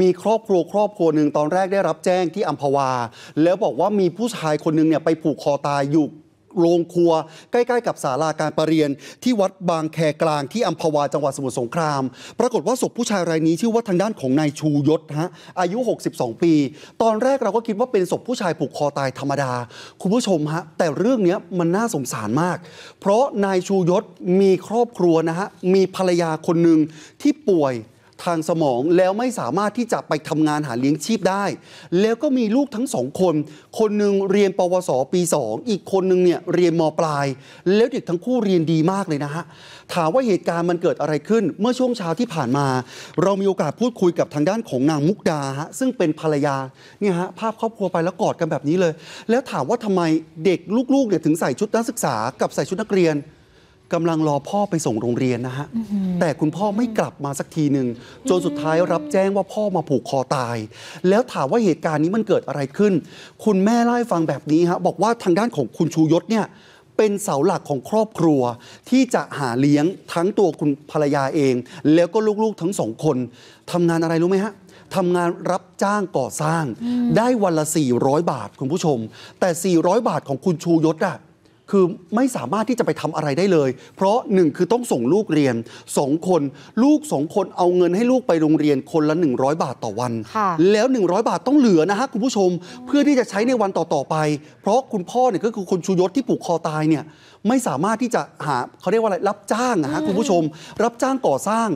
มีครอบครัวครอบครัวหนึ่งตอนแรกได้รับแจ้งที่อัมพวา แล้วบอกว่ามีผู้ชายคนหนึ่งเนี่ยไปผูกคอตายอยู่โรงครัว ใกล้ๆ กับศาลาการประเรียน ที่วัดบางแคกลางที่อัมพวาจังหวัดสมุทรสงคราม ปรากฏว่าศพผู้ชายรายนี้ชื่อว่าทางด้านของนายชูยศฮะอายุ 62 ปี ตอนแรกเราก็คิดว่าเป็นศพผู้ชายผูกคอตายธรรมดา คุณผู้ชมฮะแต่เรื่องเนี้ยมันน่าสงสารมาก เพราะนายชูยศมีครอบครัวนะฮะมีภรรยาคนหนึ่งที่ป่วย ทางสมองแล้วไม่สามารถที่จะไปทำงานหาเลี้ยงชีพได้ แล้วก็มีลูกทั้งสองคน คนหนึ่งเรียนปวสปี 2 อีกคนหนึ่งเนี่ยเรียนมปลาย แล้วเด็กทั้งคู่เรียนดีมากเลยนะฮะถามว่าเหตุการณ์มันเกิดอะไรขึ้น เมื่อช่วงเช้าที่ผ่านมา เรามีโอกาสพูดคุยกับทางด้านของนางมุกดาฮะซึ่งเป็นภรรยาเนี่ยฮะภาพครอบครัวไปแล้วกอดกันแบบนี้เลย แล้วถามว่าทำไมเด็กลูกๆเนี่ยถึงใส่ชุดนักศึกษากับใส่ชุดนักเรียน กำลังรอพ่อไปส่งโรงเรียนนะฮะ แต่คุณพ่อไม่กลับมาสักทีหนึ่งจนสุดท้ายรับแจ้งว่าพ่อมาผูกคอตาย แล้วถามว่าเหตุการณ์นี้มันเกิดอะไรขึ้น คุณแม่เล่าให้ฟังแบบนี้ฮะบอกว่าทางด้านของคุณชูยศเนี่ยเป็นเสาหลักของครอบครัวที่จะหาเลี้ยงทั้งตัวคุณภรรยาเอง แล้วก็ลูกๆทั้งสองคนทำงานอะไรรู้ไหมฮะทำงานรับจ้างก่อสร้าง ได้วันละ 400 บาทคุณผู้ชม แต่ 400 บาทของคุณชูยศอะ คือไม่สามารถที่จะไปทำอะไรได้เลย เพราะหนึ่งคือต้องส่งลูกเรียนสองคน ลูกสองคนเอาเงินให้ลูกไปโรงเรียนคนละ 100 บาทต่อวันค่ะแล้ว 100 บาทต้องเหลือนะฮะคุณผู้ชม เพื่อที่จะใช้ในวันต่อ ๆ ไป เพราะคุณพ่อเนี่ยก็คือคนชูยศที่ผูกคอตายเนี่ยไม่สามารถที่จะหาเขาเรียกว่าอะไรรับจ้างนะฮะคุณผู้ชม รับจ้างก่อสร้าง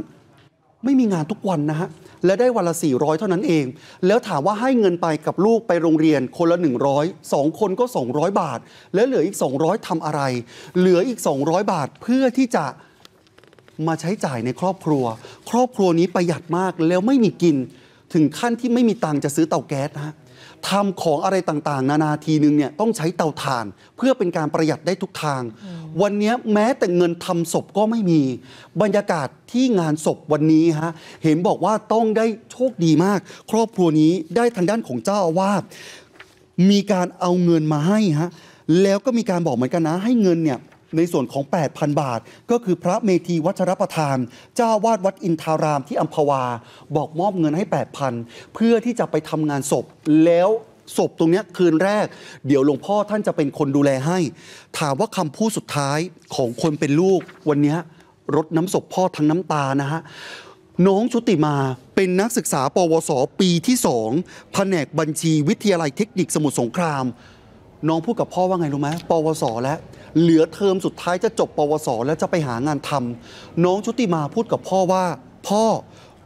ไม่มีงานทุกวันนะฮะ และได้วันละ 400 เท่านั้นเอง แล้วถามว่าให้เงินไปกับลูกไปโรงเรียนคนละ 100 2 คนก็ 200 บาท แล้วเหลืออีก 200ทำอะไร เหลืออีก 200 บาทเพื่อที่จะมาใช้จ่ายในครอบครัว ครอบครัวนี้ประหยัดมากแล้วไม่มีกิน ถึงขั้นที่ไม่มีตังค์จะซื้อเตาแก๊สนะฮะ ทำของอะไรต่างๆ นานาทีนึงเนี่ยต้องใช้เตาถ่าน เพื่อเป็นการประหยัดได้ทุกทาง วันนี้แม้แต่เงินทำศพก็ไม่มี บรรยากาศที่งานศพวันนี้ฮะเห็นบอกว่าต้องได้โชคดีมาก ครอบครัวนี้ได้ทางด้านของเจ้าอาวาสมีการเอาเงินมาให้ฮะแล้วก็มีการบอกเหมือนกันนะให้เงินเนี่ย ในส่วนของ 8,000 บาท ก็คือพระเมธีวัชรประทาน เจ้าวาดวัดอินทารามที่อัมพวา บอกมอบเงินให้ 8,000 เพื่อที่จะไปทำงานศพแล้วศพตรงนี้คืนแรก เดี๋ยวหลวงพ่อท่านจะเป็นคนดูแลให้ ถามว่าคำพูดสุดท้ายของคนเป็นลูก วันนี้รดน้ำศพพ่อทั้งน้ำตานะฮะน้องชุติมาเป็นนักศึกษา ปวส ปีที่2แผนกบัญชีวิทยาลัยเทคนิคสมุทรสงคราม น้องพูดกับพ่อว่าไงรู้ไหมปวส แล้วเหลือเทอมสุดท้ายจะจบ ปวส แล้วจะไปหางานทำน้องชุติมาพูดกับพ่อว่า พ่อ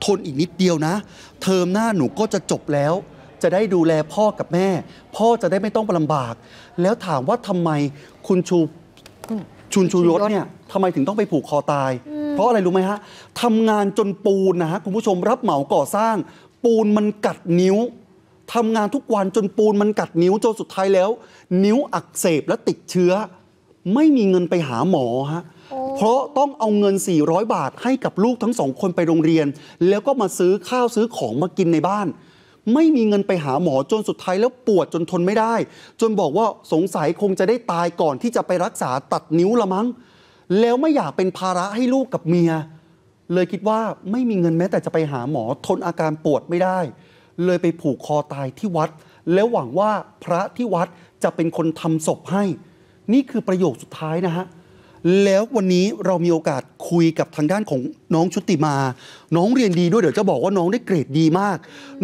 ทนอีกนิดเดียวนะ เทอมหน้าหนูก็จะจบแล้ว จะได้ดูแลพ่อกับแม่ พ่อจะได้ไม่ต้องลำบาก แล้วถามว่าทำไมคุณชูชุนชูยศเนี่ยทำไมถึงต้องไปผูกคอตาย เพราะอะไรรู้ไหมฮะทำงานจนปูนนะฮะคุณผู้ชมรับเหมาก่อสร้าง ปูนมันกัดนิ้ว ทำงานทุกวันจนปูนมันกัดนิ้วจนสุดท้ายแล้ว นิ้วอักเสบและติดเชื้อ ไม่มีเงินไปหาหมอฮะเพราะต้องเอาเงิน 400 บาทให้กับลูกทั้งสองคนไปโรงเรียน แล้วก็มาซื้อข้าวซื้อของมากินในบ้าน ไม่มีเงินไปหาหมอจนสุดท้ายแล้วปวดจนทนไม่ได้ จนบอกว่าสงสัยคงจะได้ตายก่อนที่จะไปรักษาตัดนิ้วละมั้ง แล้วไม่อยากเป็นภาระให้ลูกกับเมีย เลยคิดว่าไม่มีเงินแม้แต่จะไปหาหมอทนอาการปวดไม่ได้ เลยไปผูกคอตายที่วัด แล้วหวังว่าพระที่วัดจะเป็นคนทำศพให้ นี่คือประโยคสุดท้ายนะฮะแล้ววันนี้เรามีโอกาสคุยกับทางด้านของน้องชุติมา น้องเรียนดีด้วยเดี๋ยวจะบอกว่าน้องได้เกรดดีมาก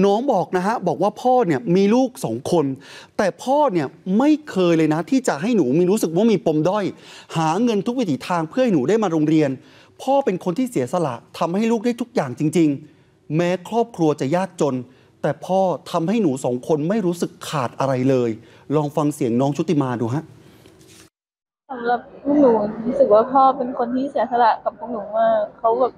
น้องบอกนะฮะบอกว่าพ่อเนี่ยมีลูกสองคน แต่พ่อเนี่ยไม่เคยเลยนะ ที่จะให้หนูมีรู้สึกว่ามีปมด้อย หาเงินทุกวิถีทางเพื่อให้หนูได้มาโรงเรียน พ่อเป็นคนที่เสียสละทำให้ลูกได้ทุกอย่างจริง ๆ แม้ครอบครัวจะยากจน แต่พ่อทำให้หนูสองคนไม่รู้สึกขาดอะไรเลย ลองฟังเสียงน้องชุติมาดูฮะสำหรับพวกหนูรู้สึกว่าพ่อเป็นคนที่เสียสละกับพวกหนูมากเขาแบบ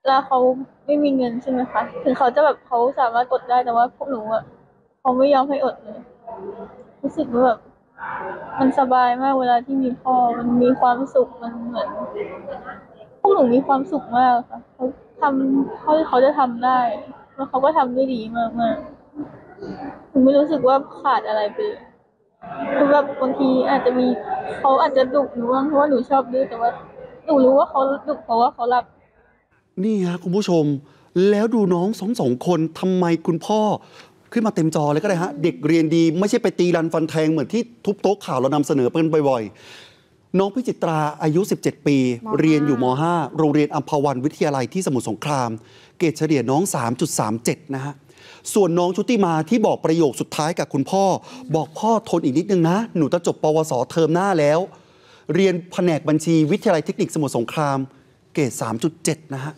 เวลาเขาไม่มีเงินใช่ไหมคะถึงเขาจะแบบเขาสามารถอดได้แต่ว่าพวกหนูอะเขาไม่ยอมให้อดเลย รู้สึกว่าแบบมันสบายมากเวลาที่มีพ่อมันมีความสุขมันเหมือนพวกหนูมีความสุขมากค่ะเขาทำเขาเขาจะทำได้ แล้วเขาก็ทำได้ดีมากมากหนูไม่รู้สึกว่าขาดอะไรไปเลยคือแบบบางทีอาจจะมีเขาอาจจะดุหนูบ้างเพราะว่าหนูชอบดื้อแต่ว่าหนูรู้ว่าเขาดุเพราะว่าเขารักนี่ฮะคุณผู้ชม แล้วดูน้องสองสองคนทำไมคุณพ่อขึ้นมาเต็มจอเลยก็ได้ฮะ เด็กเรียนดีไม่ใช่ไปตีรันฟันแทงเหมือนที่ทุบโต๊ะข่าวเรานำเสนอเป็นบ่อยๆ น้องพิจิตราอายุ 17 ปีมห้าเรียนอยู่ม .5 โรงเรียนอัมพวันวิทยาลัยที่สมุทรสงคราม เกรดเฉลี่ยน้อง 3.37 นะฮะ ส่วนน้องชุติมาที่บอกประโยคสุดท้ายกับคุณพ่อ บอกพ่อทนอีกนิดนึงนะ หนูจะจบปวสเทอมหน้าแล้ว เรียนแผนกบัญชีวิทยาลัยเทคนิคสมุทรสงคราม เกรด 3.7 นะฮะ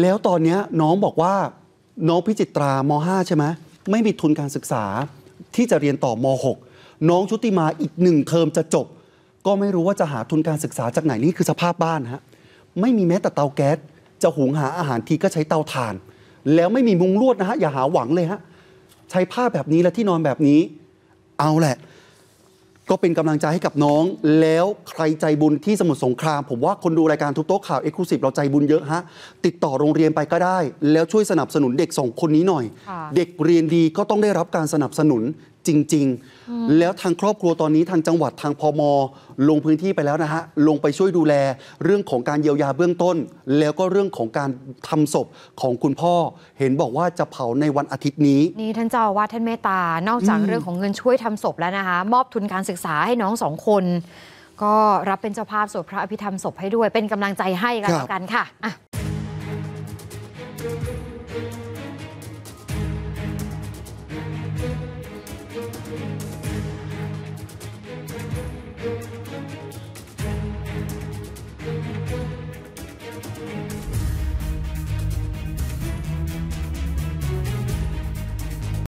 แล้วตอนเนี้ยน้องบอกว่า น้องพิจิตราม5ใช่ไหมไม่มีทุนการศึกษาที่จะเรียนต่อม 6 น้องชุติมาอีกหนึ่งเทอมจะจบ ก็ไม่รู้ว่าจะหาทุนการศึกษาจากไหนนี่คือสภาพบ้านฮะไม่มีแม้แต่เตาแก๊สจะหุงหาอาหารทีก็ใช้เตาถ่าน แล้วไม่มีมุงลวดนะฮะอย่าหาหวังเลยฮะใช้ผ้าแบบนี้และที่นอนแบบนี้ เอาแหละ ก็เป็นกำลังใจให้กับน้อง แล้วใครใจบุญที่สมุทรสงคราม ผมว่าคนดูรายการทุกโต๊ะข่าวเอ็กซ์คลูซีฟเราใจบุญเยอะฮะติดต่อโรงเรียนไปก็ได้ แล้วช่วยสนับสนุนเด็กสองคนนี้หน่อยค่ะเด็กเรียนดีก็ต้องได้รับการสนับสนุน จริง ๆ แล้วทางครอบครัวตอนนี้ทางจังหวัดทางพมลงพื้นที่ไปแล้วนะฮะลงไปช่วยดูแลเรื่องของการเยียวยาเบื้องต้น แล้วก็เรื่องของการทำศพของคุณพ่อ เห็นบอกว่าจะเผาในวันอาทิตย์นี้ นี่ท่านเจ้าอาวาสท่านเมตตานอกจากอืมเรื่องของเงินช่วยทำศพแล้วนะคะมอบทุนการศึกษาให้น้องสองคน ก็รับเป็นเจ้าภาพสวดพระอภิธรรมศพให้ด้วยเป็นกำลังใจให้กันครับแล้วกันค่ะอะ